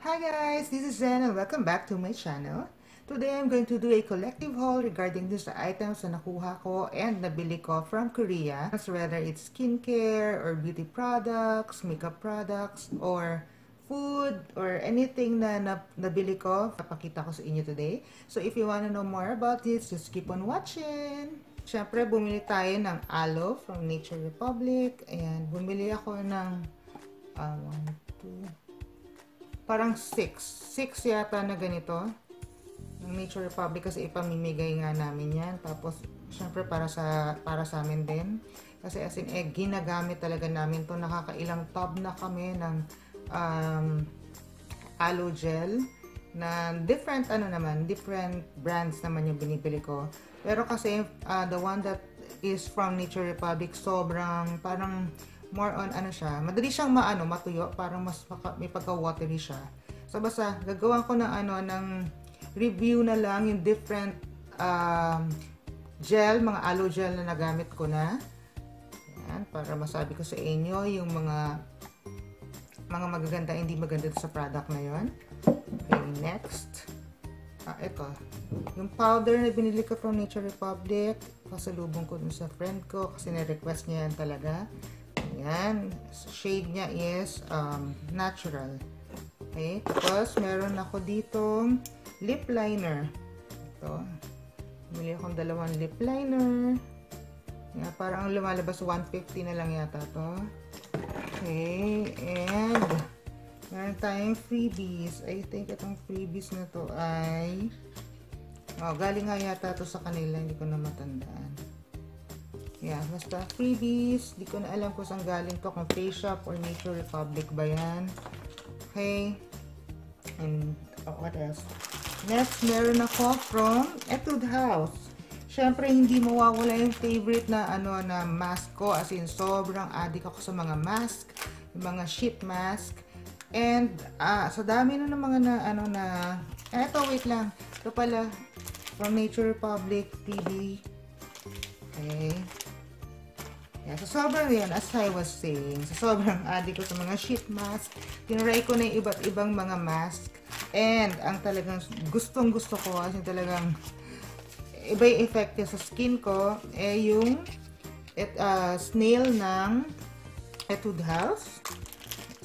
Hi guys, this is Zen and welcome back to my channel. Today I'm going to do a collective haul regarding these items na nakuha ko and nabili ko from Korea. Whether it's skincare or beauty products, makeup products, or food or anything na, na nabili ko, papakita ko sa inyo today. So if you wanna know more about this, just keep on watching! Siyempre, bumili tayo ng aloe from Nature Republic. Ayan, bumili ako ng uh, one, two, parang six. Six yata na ganito. Ng Nature Republic kasi ipamimigay nga namin yan. Tapos, syempre para sa, para sa amin din. Kasi as in, eh, ginagamit talaga namin to Nakakailang tub na kami ng um, aloe gel na different ano naman, different brands naman yung binibili ko. Pero kasi uh, the one that is from Nature Republic, sobrang parang more on ano siya, madali siyang maano, matuyo, parang mas maka, may pagka-watery siya. So basta gagawa ko ng ano ng review na lang yung different um, gel, mga aloe gel na nagamit ko na. Yan, para masabi ko sa inyo yung mga mga magaganda, hindi maganda sa product na yon. Okay, next. Ah, ito. Yung powder na binili ko from Nature Republic, pasalubong ko dun sa friend ko kasi na-request niya yan talaga. Ayan. Shade niya is um, natural. Okay. Tapos, meron ako ditong lip liner. Ito. Bumili akong dalawang lip liner. Yeah, parang lumalabas 150 na lang yata to. Okay. And, Meron tayong freebies. I think itong freebies na to ay oh, galing nga yata to sa kanila. Hindi ko na matandaan. Yeah, basta freebies. Hindi ko na alam kung saan galing to. Kung Face Shop or Nature Republic ba yan. Okay. And oh, what else? Next, meron ako from Etude House. Siyempre, hindi mawawala yung favorite na ano na mask ko. As in, sobrang addict ako sa mga mask. Yung mga sheet mask. And, ah, sa dami na ng mga na, ano na, eto, wait lang. Ito pala, from Nature Republic TV. Okay. Yeah, so sobrang yan, as I was saying, so sobrang adik ko sa mga sheet mask. Tinuray ko na yung iba't ibang mga mask. And, ang talagang gustong gusto ko, kasi talagang iba yung effect sa skin ko, eh yung it, uh, snail ng Etude House.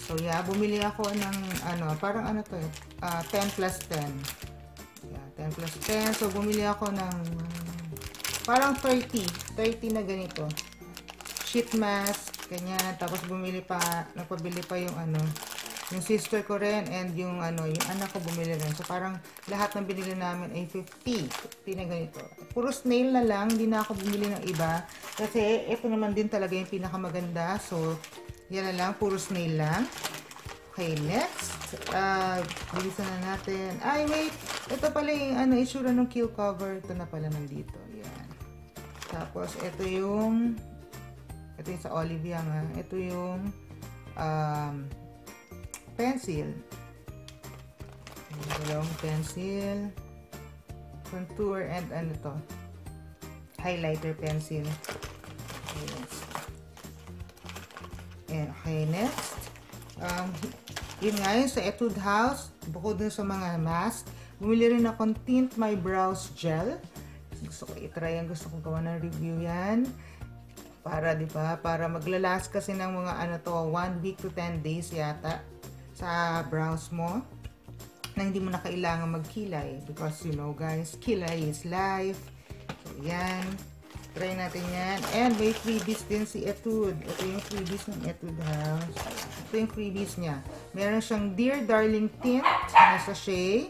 So, yeah, bumili ako ng, ano, parang ano to, uh, 10 plus 10. Yeah, 10 plus 10. So, bumili ako ng, parang 30. 30 na ganito. Sheet mask, ganyan. Tapos, bumili pa, nagpabili pa yung, ano, yung sister ko rin and yung, ano, yung anak ko bumili rin. So, parang lahat ng binili namin ay 50. 50 na ganito. Puro snail na lang. Hindi na ako bumili ng iba. Kasi, ito naman din talaga yung pinakamaganda. So, yan na lang, puro snail lang. Okay, next. Uh, bilisan na natin. Ay, wait. Ito pala yung ano, isura ng kill cover. Ito na pala nandito. Yan. Tapos, ito yung ito yung sa Olivia nga. Ito yung um, pencil. Dalawang pencil. Contour and ano to. Highlighter pencil. Yes. Okay, next. Um, yun nga yun, sa Etude House, bukod dun sa mga mask, bumili rin akong Tint My Brows Gel. Gusto ko i-try yan, gusto ko gawa ng review yan. Para, di ba, para maglalas kasi ng mga ano to, 1 week to 10 days yata sa brows mo na hindi mo na kailangan magkilay because you know guys, kilay is life. So, yan. Try natin yan. And may freebies din si Etude. Ito yung freebies ng Etude House. Ito yung freebies niya. Meron siyang Dear Darling Tint na sachet.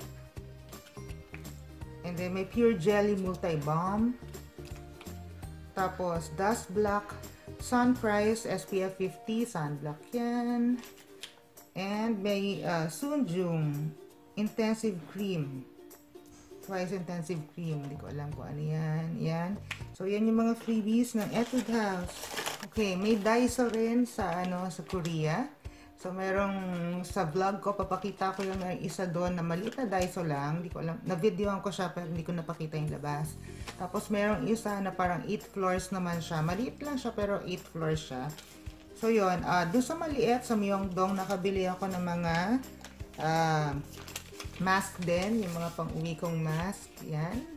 And then may Pure Jelly Multi-Balm. Tapos Dust Black Sun Price SPF 50 Sunblock yan. And may uh, Sunjung Intensive Cream. Twice Intensive Cream. Hindi ko alam kung ano yan. Yan. So, yan yung mga freebies ng Etude House. Okay, may Daiso rin sa, ano, sa Korea. So, merong sa vlog ko, papakita ko yung isa doon na maliit na Daiso lang. Hindi ko alam. Na-videoan ko siya pero hindi ko napakita yung labas. Tapos, merong isa na parang 8 floors naman siya. Maliit lang siya pero 8 floors siya. So, yun. Uh, doon sa maliit, sa Myeongdong, nakabili ako ng mga uh, mask din, yung mga pang-uwi kong mask. Yan.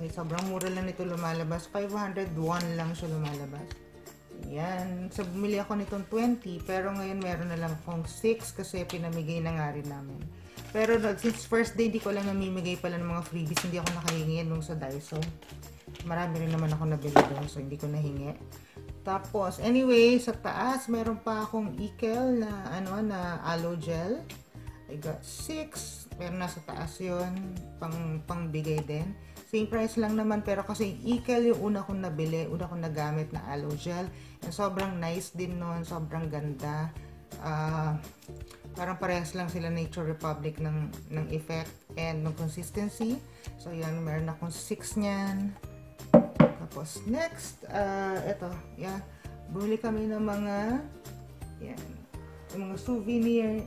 Okay, sobrang mura lang nito lumalabas. 501 lang siya lumalabas. Yan. So, bumili ako nitong 20, pero ngayon meron na lang akong 6 kasi pinamigay na nga rin namin. Pero since first day, di ko lang namimigay pala ng mga freebies. Hindi ako nakahingi nung sa Daiso. Marami rin naman ako nabili doon, so hindi ko nahingi. Tapos, anyway, sa taas, meron pa akong Ekel na, ano, na aloe gel. I got 6. Pero nasa taas yon pang, pang bigay din. Same price lang naman, pero kasi Ekel yung una kong nabili, una kong nagamit na aloe gel. And sobrang nice din nun, sobrang ganda. Uh, parang parehas lang sila Nature Republic ng, ng effect and ng consistency. So, yan, meron akong 6 niyan. Tapos, next, uh, ito, yeah, bumili kami ng mga, yan, yung mga souvenir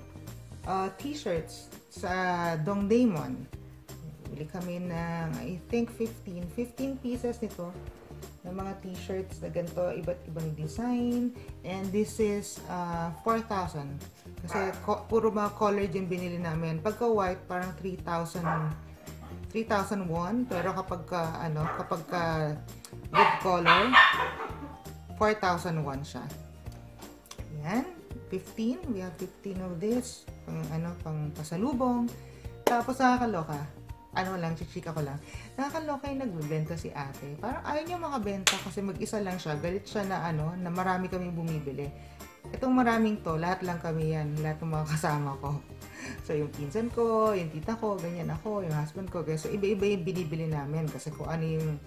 uh, t-shirts sa Dongdaemon. Bili kami ng, I think, 15. 15 pieces nito ng mga t-shirts na ganito, iba't ibang design. And this is uh, 4,000. Kasi puro mga color din binili namin. Pagka white, parang 3,000 3,001 pero kapag ka, ano, kapag ka good color 4,001 siya. Yan. 15. We have 15 of this. Pang, ano, pang pasalubong. Tapos nakakaloka. Ano lang, chichika ko lang. Nakakaloka yung nagbebenta si ate. Parang ayaw niya makabenta kasi mag-isa lang siya. Galit siya na ano, na marami kami bumibili. Itong maraming to, lahat lang kami yan. Lahat ng mga kasama ko. So, yung pinsan ko, yung tita ko, ganyan ako, yung husband ko. So, iba-iba yung binibili namin kasi kung ano yung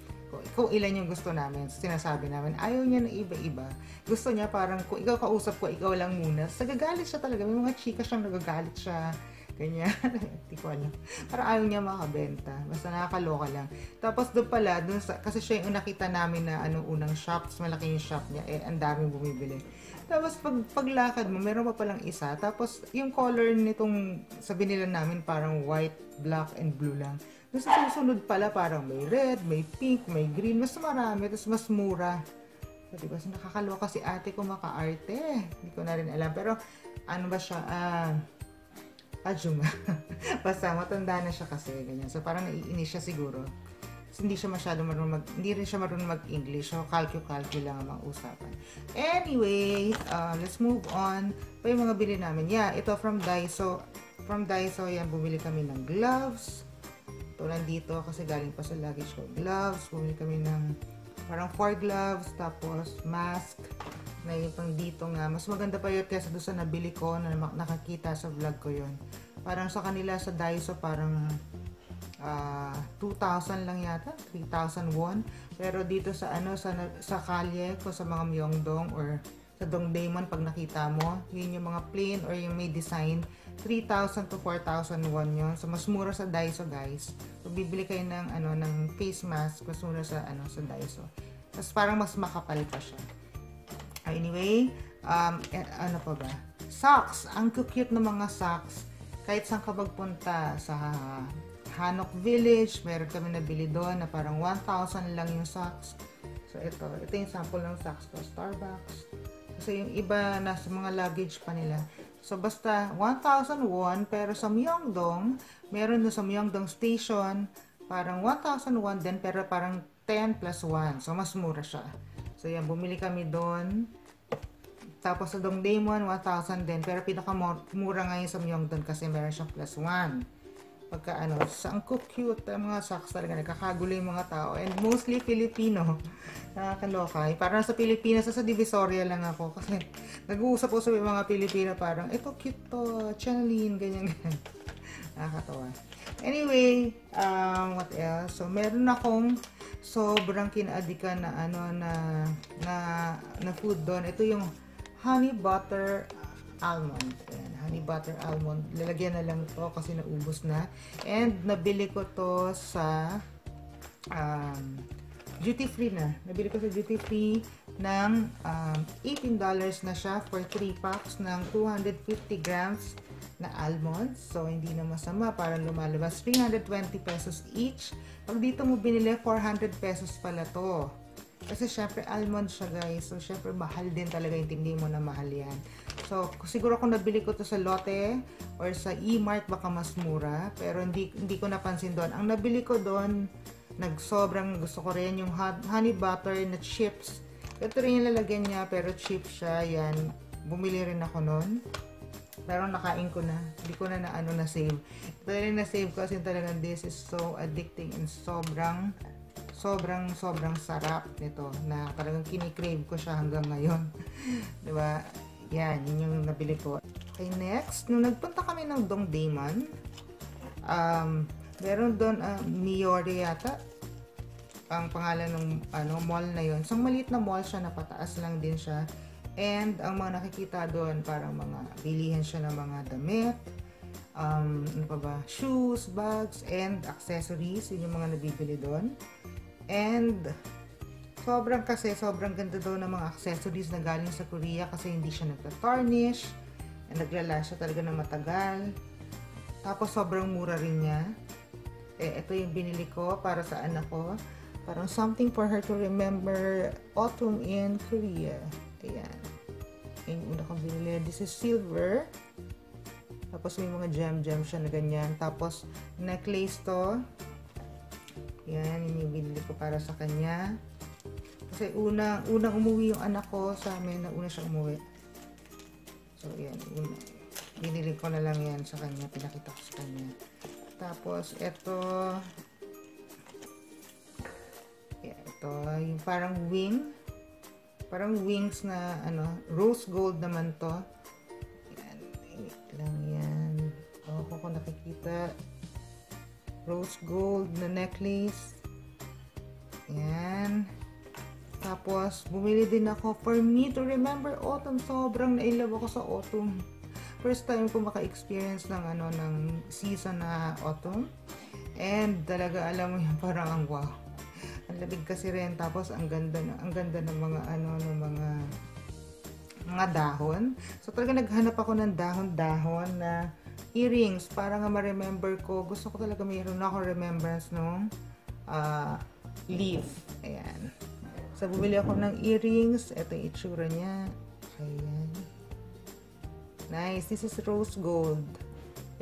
kung ilan yung gusto namin, sinasabi namin, ayaw niya ng iba-iba. Gusto niya parang, kung ikaw kausap ko, ikaw lang muna. Sa gagalit siya talaga. May mga chika siyang nagagalit siya. Ganyan. Hindi ko alam. Parang ayaw niya makabenta. Basta nakakaloka lang. Tapos doon pala, doon sa, kasi siya yung nakita namin na ano, unang shop. Malaki yung shop niya. Eh, ang daming bumibili. Tapos pag paglakad mo, meron pa palang isa. Tapos yung color nitong sabi nila namin parang white, black, and blue lang. Tapos sa susunod pala parang may red, may pink, may green. Mas marami, tapos mas mura. So, diba? So, nakakaloka si ate ko maka-arte. Hindi ko na rin alam. Pero ano ba siya? Ah, Ajuma. Basta matanda na siya kasi. Ganyan. So parang naiinis siya siguro hindi siya masyado marunong mag, hindi rin siya marunong mag-English. So, kalkyo-kalkyo lang ang usapan. Anyway, uh, let's move on. Pa yung mga bili namin. Yeah, ito from Daiso. From Daiso, yan, bumili kami ng gloves. Ito nandito kasi galing pa sa luggage ko. Gloves, bumili kami ng parang 4 gloves, tapos mask yung pang dito nga. Mas maganda pa yun kaysa doon sa nabili ko na nakakita sa vlog ko yon Parang sa kanila sa Daiso, parang uh, ah, 2,000 lang yata, 3,001. Pero dito sa ano sa sa kalye ko sa mga Myeongdong or sa Dongdaemun pag nakita mo, yun yung mga plain or yung may design, 3,000 to 4,000 won yun. So mas mura sa Daiso guys. So bibili kayo ng ano ng face mask, mas mura sa ano sa Daiso. Tapos parang mas makapal pa siya. Anyway, um, eh, ano pa ba? Socks. Ang cute ng mga socks. Kahit saan ka magpunta sa Hanok Village, meron kami nabili doon na parang 1,000 lang yung socks. So, ito. Ito yung sample ng socks ko. Starbucks. Kasi yung iba, nasa mga luggage pa nila. So, basta 1,001. Pero sa Myeongdong, meron doon sa Myeongdong Station, parang 1,001 din, pero parang 10 plus 1. So, mas mura siya. So, yan. Bumili kami doon. Tapos sa Dongdaemun, 1,000 din. Pero pinaka-mura ngayon sa Myeongdong kasi meron siyang plus 1 pagka ano, ang cute mga socks talaga, nagkakagulo yung mga tao. And mostly Filipino. Nakakaloka. Eh, parang sa Pilipinas, sa Divisoria lang ako. Kasi nag-uusap ko sa mga Pilipino parang, ito cute to, Channeline, ganyan, ganyan. Nakakatawa. Anyway, um, what else? So, meron akong sobrang kinaadikan na ano na na, na food doon. Ito yung honey butter almond. Ayan honey butter almond. Lalagyan na lang to kasi naubos na. And nabili ko to sa um, duty free na. Nabili ko sa duty free ng um, $18 na siya for 3 packs ng 250 grams na almonds. So, hindi na masama. para lumalabas. 320 pesos each. Pag dito mo binili, 400 pesos pala to. Kasi syempre almond siya guys. So syempre mahal din talaga yung tindi mo na mahal yan. So, siguro kung nabili ko to sa Lotte or sa E-Mart baka mas mura. Pero hindi, hindi ko napansin doon. Ang nabili ko doon, nag sobrang gusto ko rin yung honey butter na chips. Ito rin yung lalagyan niya pero chips siya. Yan. Bumili rin ako noon. Pero nakain ko na. Hindi ko na na ano na save. Ito rin na save ko kasi talagang this is so addicting and sobrang sobrang sobrang sarap nito na talagang kinikrave ko siya hanggang ngayon. 'Di ba? Yan, yun yung nabili ko. Okay, next, nung nagpunta kami ng Dong Daeman, um, meron doon, uh, Miori yata, ang pangalan ng ano, mall na yon. So, maliit na mall siya, napataas lang din siya. And, ang mga nakikita doon, parang mga, bilihan siya ng mga damit, um, ano pa ba, shoes, bags, and accessories. Yun yung mga nabibili doon. And, Sobrang kasi, sobrang ganda daw ng mga accessories na galing sa Korea kasi hindi siya nagta-tarnish. Naglala siya talaga ng matagal. Tapos sobrang mura rin niya. Eh, ito yung binili ko para sa anak ko. Parang something for her to remember autumn in Korea. Ayan. Yung una kong binili. This is silver. Tapos may mga gem-gem siya na ganyan. Tapos necklace to. Yan, binili ko para sa kanya. Kasi una, unang umuwi yung anak ko sa amin, na una siya umuwi. So, yan. Una. Binili ko na lang yan sa kanya. Pinakita ko sa kanya. Tapos, ito. Yeah, ito. Yung parang wing. Parang wings na, ano, rose gold naman to. Yan. Wait lang yan. Oh, kung nakikita. Rose gold na necklace. Yan. Tapos, bumili din ako for me to remember autumn. Sobrang nailove ako sa autumn. First time ko maka-experience ng ano ng season na autumn. And talaga alam mo yung parang ang wow. Ang labig kasi rin tapos ang ganda ng ang ganda ng mga ano ng mga mga dahon. So talaga naghanap ako ng dahon-dahon na earrings para nga ma-remember ko. Gusto ko talaga mayroon ako remembrance nung uh, leaf. Ayan. So, bumili ako ng earrings. Ito yung itsura niya. Ayan. Nice. This is rose gold.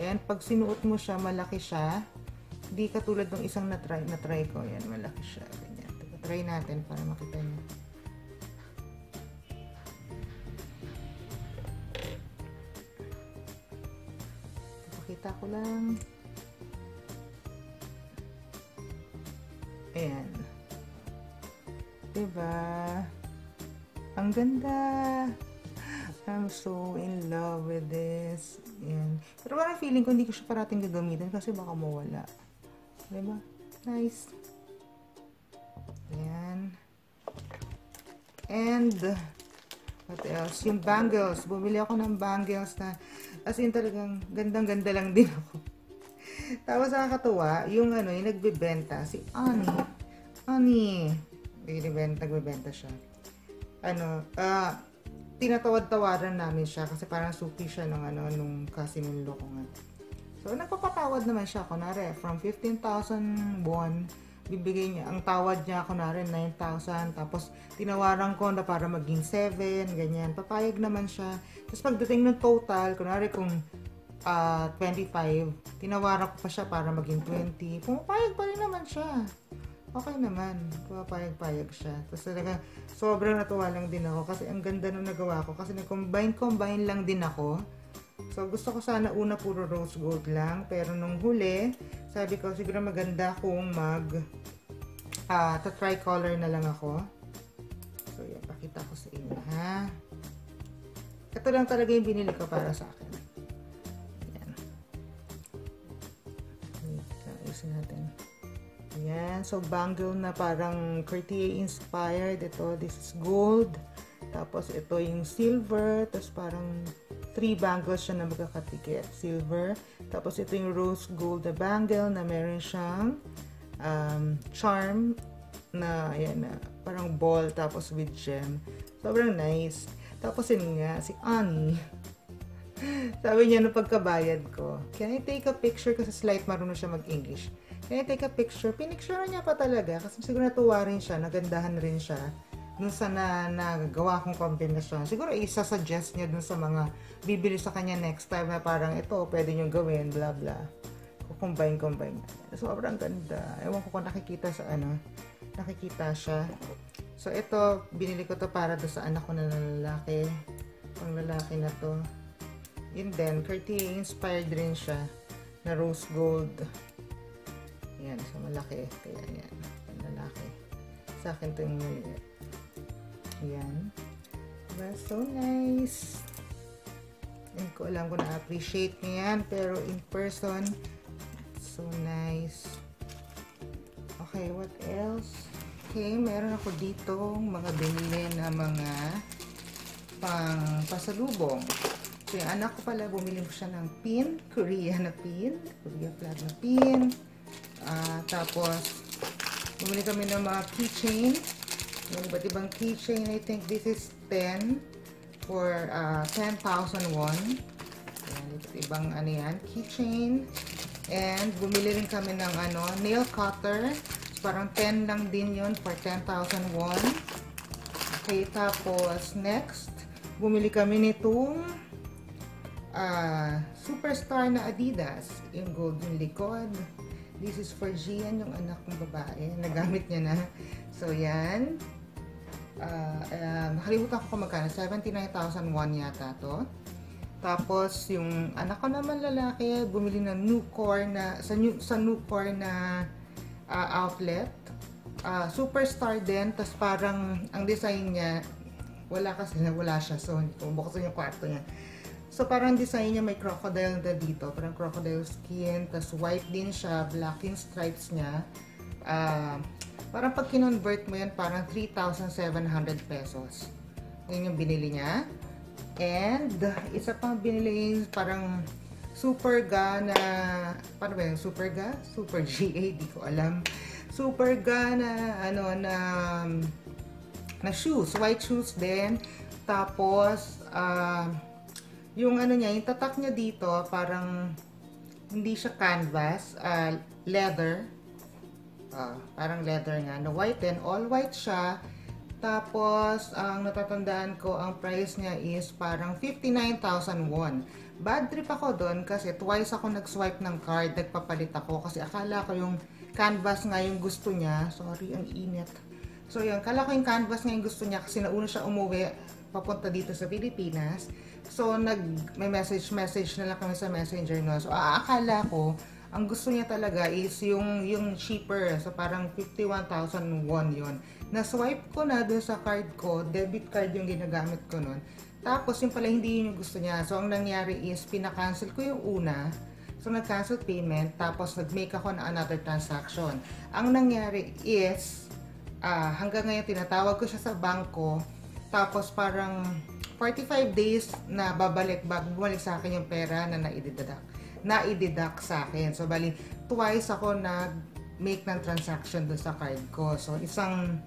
Ayan, pag sinuot mo siya, malaki siya. Hindi katulad ng isang na-try, na-try ko. Ayan, malaki siya. Ganyan. Try natin para makita niyo. Pakita ko lang. Ayan. Diba? Ang ganda. I'm so in love with this. Yan. Pero parang feeling ko hindi ko siya parating gagamitin kasi baka mawala. Diba? Nice. Yan. And, what else? Yung bangles. Bumili ako ng bangles na, as in talagang gandang-ganda lang din ako. Tapos nakakatuwa, yung ano, yung nagbebenta, si Annie. Annie nagbebenta, siya. Ano, ah, uh, tinatawad-tawaran namin siya kasi parang suki siya ng ano, nung kasi nilulo ko nga. So, nagpapatawad naman siya, kunwari, from 15,000 won, bibigay niya, ang tawad niya, kunwari, 9,000, tapos tinawaran ko na para maging 7, ganyan. Papayag naman siya. Tapos pagdating ng total, kunwari kung uh, ah, 25, tinawaran ko pa siya para maging 20, pumapayag pa rin naman siya okay naman. Pumapayag-payag siya. Tapos talaga, sobrang natuwa lang din ako kasi ang ganda nung nagawa ko. Kasi nag-combine-combine lang din ako. So, gusto ko sana una puro rose gold lang. Pero nung huli, sabi ko, siguro maganda kung mag uh, ah, tricolor na lang ako. So, yan. Pakita ko sa inyo, ha? Ito lang talaga yung binili ko para sa akin. Yan. Ayusin natin. Ayan. So, bangle na parang Cartier inspired. Ito, this is gold. Tapos, ito yung silver. Tapos, parang three bangles siya na magkakatikit. Silver. Tapos, ito yung rose gold na bangle na meron siyang um, charm na, ayan na, parang ball. Tapos, with gem. Sobrang nice. Tapos, yun nga, si Annie. Sabi niya no pagkabayad ko, can I take a picture kasi slight marunong siya mag-English. Can I take a picture? Pinicture niya pa talaga kasi siguro natuwa rin siya, nagandahan rin siya. Dun sa na, nagawa kong kombinasyon. Siguro isa-suggest niya dun sa mga bibili sa kanya next time na parang ito, pwede nyo gawin, bla bla. Combine, combine. Sobrang ganda. Ewan ko kung nakikita sa ano, nakikita siya. So, ito, binili ko to para do sa anak ko na lalaki. Pang lalaki na to. Yun din, Cartier inspired rin siya na rose gold. Yan, so malaki. Kaya yan, lalaki. Sa akin to yung. Yan. Diba? So nice. Hindi ko alam kung na-appreciate niya yan. Pero in person, so nice. Okay, what else? Okay, meron ako dito mga binili na mga pang pasalubong. So, anak ko pala, bumili ko siya ng pin, Korea na pin, Korea flag na pin. Uh, tapos, bumili kami ng mga keychain. Yung iba't ibang keychain, I think this is 10 for uh, 10,000 won. Yan, iba't ibang ano yan, keychain. And, bumili rin kami ng ano, nail cutter. So, parang 10 lang din yun for 10,000 won. Okay, tapos, next, bumili kami nitong uh, superstar na Adidas. Yung golden likod. This is for Gian, yung anak kong babae. Nagamit niya na. So, yan. Uh, uh, nakalimutan ko kung magkano. 79,000 won yata to. Tapos, yung anak ko naman lalaki, bumili ng Nucor na, sa, new, sa Nucor na uh, outlet. Uh, superstar din, tapos parang ang design niya, wala kasi na wala siya. So, hindi yung kwarto niya. So, parang design niya may crocodile na dito. Parang crocodile skin. Tapos, white din siya. Black yung stripes niya. Uh, parang pag kinonvert mo yan, parang 3,700 pesos. Yun yung binili niya. And, isa pang binili parang super ga na, paano ba yun? Super ga? Super GA, di ko alam. Super ga na, ano, na, na shoes. White shoes din. Tapos, uh, yung ano niya, yung tatak niya dito, parang hindi siya canvas, uh, leather. Uh, parang leather nga. Na white din. All white siya. Tapos, ang natatandaan ko, ang price niya is parang 59,000 won. Bad trip ako doon kasi twice ako nag-swipe ng card, nagpapalit ako kasi akala ko yung canvas nga yung gusto niya. Sorry, ang init. So, yun, akala ko yung canvas nga yung gusto niya kasi nauna siya umuwi papunta dito sa Pilipinas. So, nag, may message-message na lang kami sa messenger no. So, aakala ko, ang gusto niya talaga is yung, yung cheaper. So, parang 51,000 won yon na-swipe ko na doon sa card ko, debit card yung ginagamit ko noon. Tapos, yung pala hindi yun yung gusto niya. So, ang nangyari is, pinakancel ko yung una. So, nag-cancel payment. Tapos, nag-make ako ng another transaction. Ang nangyari is, uh, hanggang ngayon, tinatawag ko siya sa bangko. Tapos, parang 45 days na babalik, bumalik sa akin yung pera na naidideduct. Naideduct sa akin. So, bali, twice ako nag-make ng transaction doon sa card ko. So, isang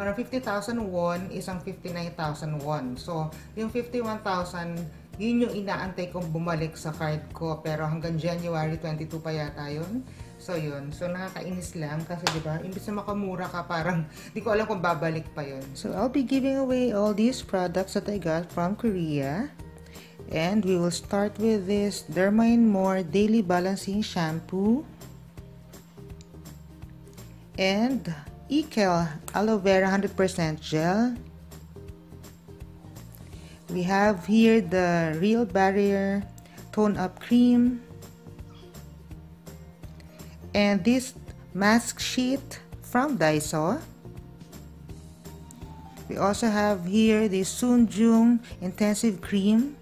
Parang 50,000 won, isang 59,000 won. So, yung 51,000, yun yung inaantay kong bumalik sa card ko. Pero hanggang January 22 pa yata yun. So, yun. So, nakakainis lang kasi, di ba, imbis na makamura ka, parang, di ko alam kung babalik pa yun. So, I'll be giving away all these products that I got from Korea. And we will start with this Derma More Daily Balancing Shampoo. And Ekel Aloe Vera 100% Gel. We have here the Real Barrier Tone Up Cream. And this mask sheet from Daiso. We also have here the Sunjung Intensive Cream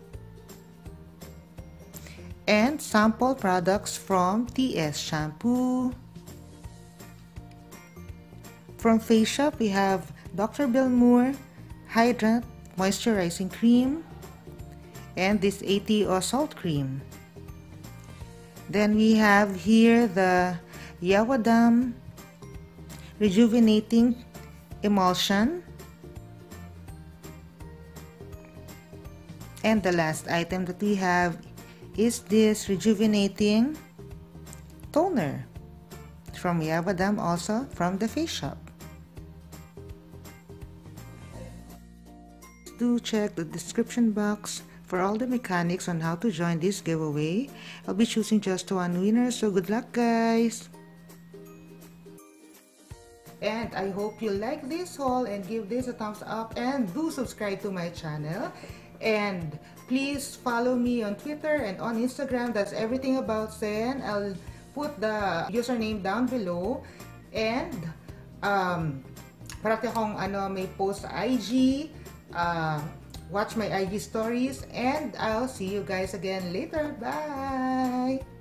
and sample products from TS Shampoo. From Face Shop, we have Dr. Bill Moore Hydrant Moisturizing Cream and this ATO Salt Cream. Then we have here the Yawadam Rejuvenating Emulsion. And the last item that we have is this Rejuvenating Toner from Yabadam also from the Face Shop. do check the description box for all the mechanics on how to join this giveaway. I'll be choosing just one winner, so good luck guys! And I hope you like this haul and give this a thumbs up and do subscribe to my channel. And please follow me on Twitter and on Instagram. That's everything about Sen. I'll put the username down below. And um, parati akong ano, may post sa IG. Uh, watch my IG stories. And I'll see you guys again later. Bye!